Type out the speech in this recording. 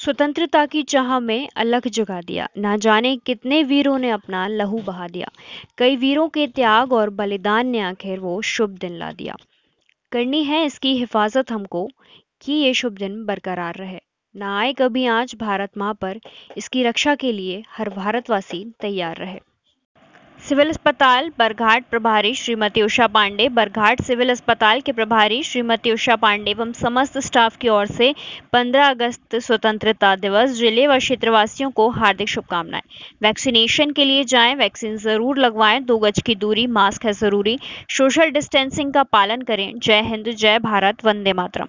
स्वतंत्रता की चाह में अलख जगा दिया। ना जाने कितने वीरों ने अपना लहू बहा दिया। कई वीरों के त्याग और बलिदान ने आखिर वो शुभ दिन ला दिया। करनी है इसकी हिफाजत हमको कि ये शुभ दिन बरकरार रहे। ना आए कभी आज भारत माँ पर इसकी रक्षा के लिए हर भारतवासी तैयार रहे। सिविल अस्पताल, बरघाट प्रभारी श्रीमती उषा पांडे। बरघाट सिविल अस्पताल के प्रभारी श्रीमती उषा पांडे एवं समस्त स्टाफ की ओर से 15 अगस्त स्वतंत्रता दिवस। ज़िले व क्षेत्रवासियों को हार्दिक शुभकामनाएँ। वैक्सीनेशन के लिए जाएँ, वैक्सीन ज़रूर लगवाएँ। दो गज की दूरी, मास्क है ज़रूरी। सोशल डिस्टेंसिंग का पालन करें। जय हिंद, जय भारत, वंदे मातरम।